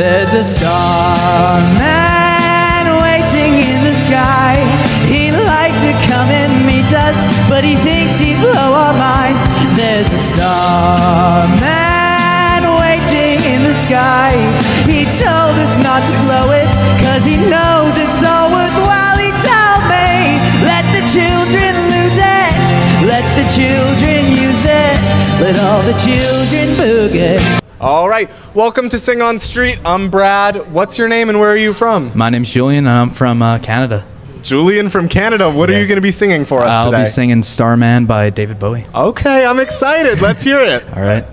There's a starman waiting in the sky. He'd like to come and meet us, but he thinks he'd blow our minds. There's a starman waiting in the sky. He told us not to blow it, cause he knows it's all worthwhile. He told me, let the children lose it, let the children use it, let all the children boogie. All right, welcome to Sing on Street. I'm Brad. What's your name and where are you from? My name's Julian, and I'm from uh, Canada. Julian from Canada. What are you going to be singing for us today? I'll today? be singing Starman by David Bowie. okay, I'm excited. Let's hear it. All right.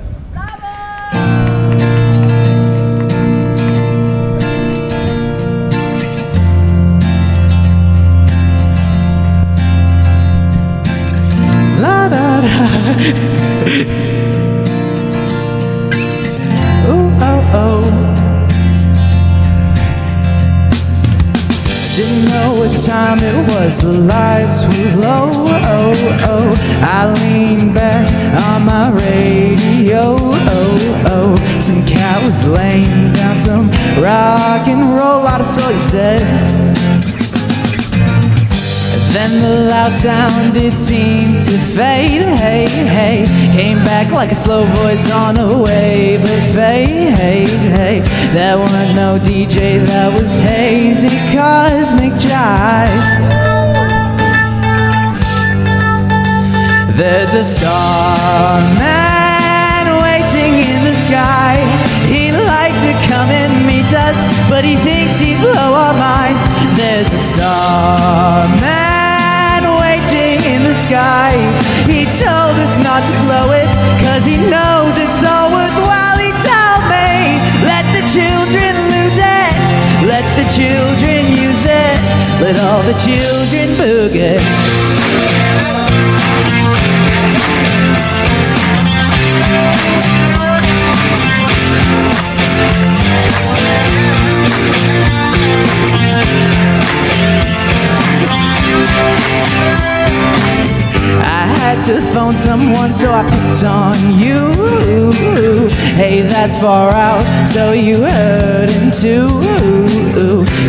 Time it was, the lights were low. Oh, oh. I leaned back on my radio. Oh, oh. Some cat was laying down some rock and roll. Of soul, he said. Then the loud sound it seemed to fade. Hey, hey, came back like a slow voice on a wave of fade. Hey, hey, there wasn't no DJ, that was hazy cosmic jive. There's a starman waiting in the sky. He'd like to come and meet us, but he thinks he'd blow our minds. There's a the sky. He told us not to blow it, cause he knows it's all worthwhile. He told me, let the children lose it, let the children use it, let all the children boogie. To phone someone, so I picked on you. Hey, that's far out, so you heard him too.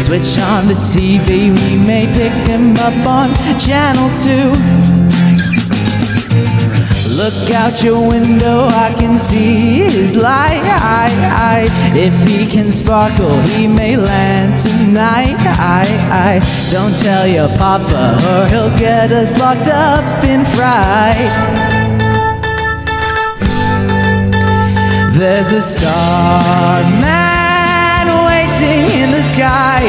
Switch on the TV, we may pick him up on channel two. Look out your window, I can see his light. If he can sparkle, he may land tonight. Don't tell your papa, or he'll get us locked up in fright. There's a starman waiting in the sky.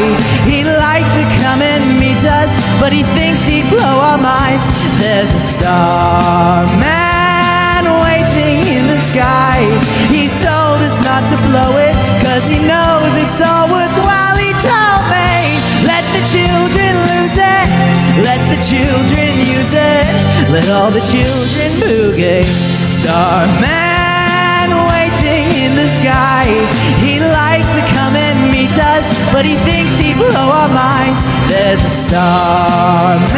He'd like to come and meet us, but he thinks he'd blow our minds. There's a starman let the children use it, let all the children boogie. Starman waiting in the sky. He'd like to come and meet us, but he thinks he'd blow our minds. There's a starman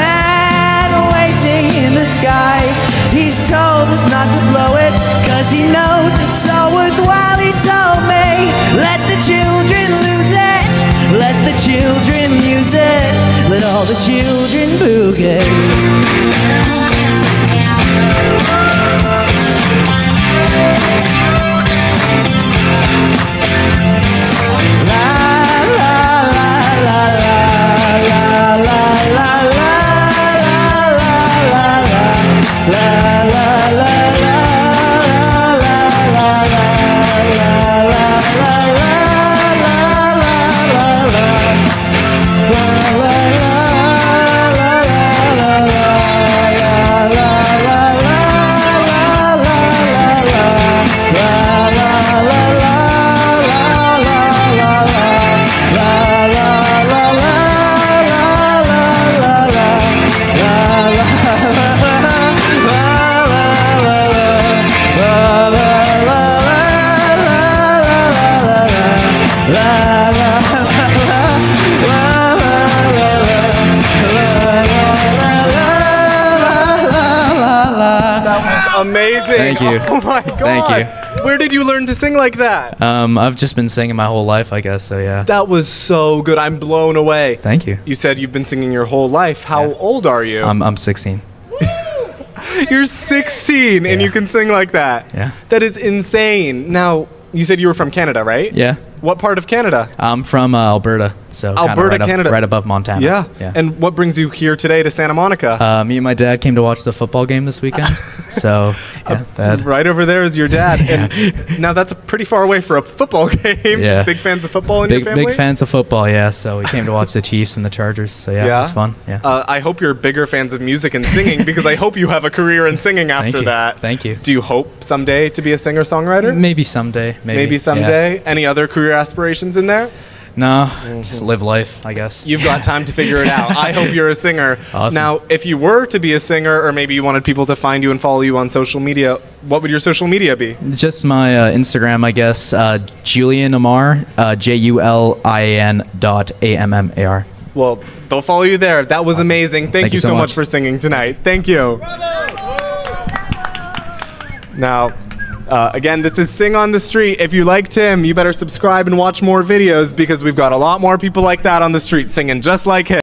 waiting in the sky. He's told us not to blow it, cause he knows it's all worthwhile. He That was amazing. Thank you. Oh my god. Thank you. Where did you learn to sing like that? Um, I've just been singing my whole life, I guess. So yeah. That was so good. I'm blown away. Thank you. You said you've been singing your whole life. How yeah. old are you? I'm I'm 16. You're 16 yeah. and you can sing like that. Yeah. That is insane. Now, you said you were from Canada, right? Yeah. What part of Canada? I'm from uh, Alberta, so Alberta, right up- Canada. right above Montana. Yeah. Yeah. And what brings you here today to Santa Monica? uh, me and my dad came to watch the football game this weekend. so yeah, that. Right over there is your dad. And now that's pretty far away for a football game. Yeah. Big fans of football in Big your family? big fans of football, yeah. So we came to watch the Chiefs and the Chargers. So yeah, it was fun. Yeah. Uh, I hope you're bigger fans of music and singing because I hope you have a career in singing after you. that. Thank you. Do you hope someday to be a singer songwriter? maybe someday. Maybe, Maybe yeah. someday. Any other career aspirations in there? No, just live life, I guess. You've got time to figure it out. I hope you're a singer. Awesome. Now, if you were to be a singer, or maybe you wanted people to find you and follow you on social media, what would your social media be? Just my uh, Instagram, I guess. Uh, Julian Ammar, uh, J U L I A N dot A M M A R. Well, they'll follow you there. That was amazing. Thank, you, so much. for singing tonight. Thank you. Now, uh, again, this is Sing on the Street. If you like Tim, you better subscribe and watch more videos because we've got a lot more people like that on the street singing just like him.